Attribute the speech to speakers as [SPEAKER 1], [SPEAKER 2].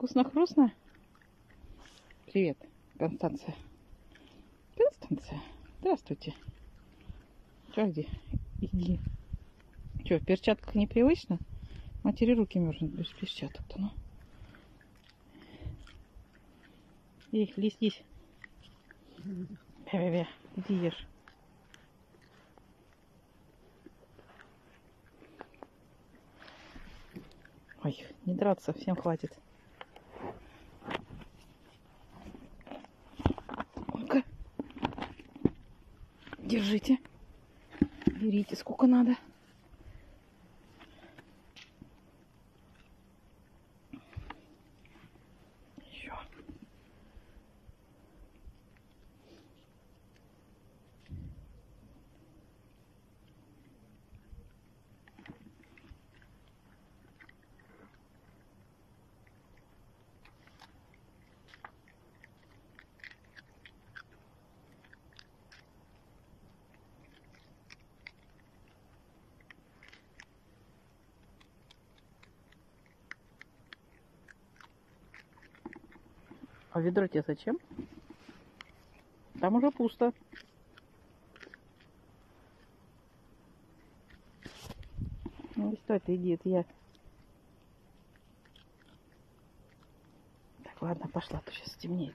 [SPEAKER 1] Вкусно? Вкусно-хрустно? Привет, Констанция. Констанция, здравствуйте. Че, где? Иди. Че, в перчатках непривычно? Матери руки мерзнут без перчаток-то, ну. Эй, лись. Бя-бя-бя, иди ешь. Ой, не драться, всем хватит. Держите. Берите сколько надо. Еще. А ведро тебе зачем? Там уже пусто. Ну, стой ты, иди, это я. Так, ладно, пошла, то сейчас стемнеет.